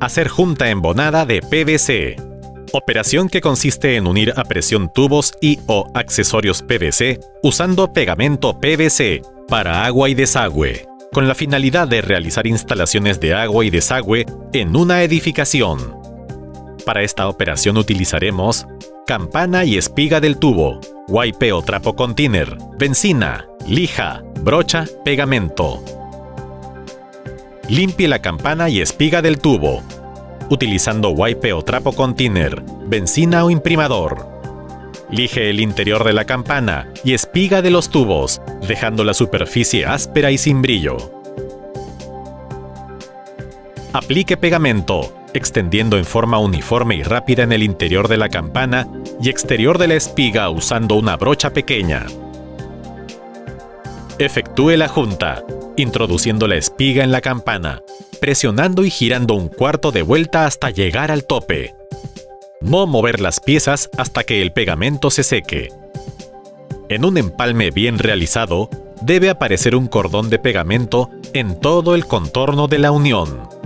Hacer junta embonada de PVC. Operación que consiste en unir a presión tubos y o accesorios PVC usando pegamento PVC para agua y desagüe, con la finalidad de realizar instalaciones de agua y desagüe en una edificación. Para esta operación utilizaremos campana y espiga del tubo, wipe o trapo container, benzina, lija, brocha, pegamento. Limpie la campana y espiga del tubo, utilizando wipe o trapo container, benzina o imprimador. Lije el interior de la campana y espiga de los tubos, dejando la superficie áspera y sin brillo. Aplique pegamento, extendiendo en forma uniforme y rápida en el interior de la campana y exterior de la espiga usando una brocha pequeña. Efectúe la junta, introduciendo la espiga en la campana, presionando y girando un cuarto de vuelta hasta llegar al tope. No mover las piezas hasta que el pegamento se seque. En un empalme bien realizado, debe aparecer un cordón de pegamento en todo el contorno de la unión.